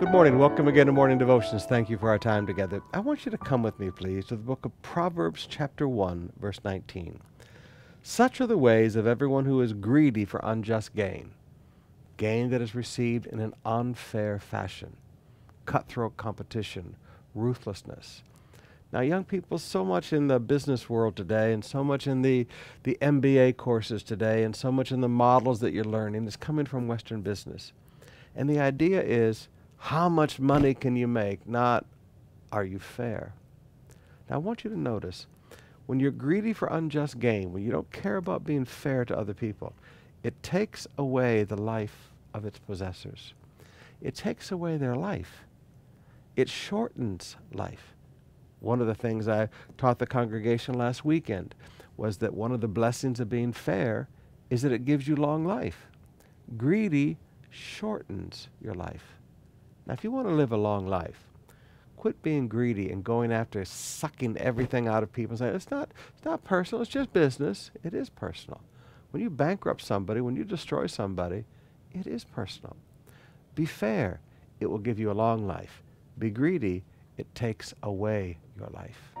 Good morning. Welcome again to Morning Devotions. Thank you for our time together. I want you to come with me, please, to the book of Proverbs, chapter 1, verse 19. Such are the ways of everyone who is greedy for unjust gain, gain that is received in an unfair fashion, cutthroat competition, ruthlessness. Now, young people, so much in the business world today, and so much in the, the MBA courses today, and so much in the models that you're learning is coming from Western business. And the idea is how much money can you make, not are you fair? Now, I want you to notice when you're greedy for unjust gain, when you don't care about being fair to other people, it takes away the life of its possessors. It takes away their life. It shortens life. One of the things I taught the congregation last weekend was that one of the blessings of being fair is that it gives you long life. Greedy shortens your life. Now, if you want to live a long life, quit being greedy and going after sucking everything out of people and saying, it's not, it's not personal, it's just business. It is personal. When you bankrupt somebody, when you destroy somebody, it is personal. Be fair. It will give you a long life. Be greedy. It takes away your life.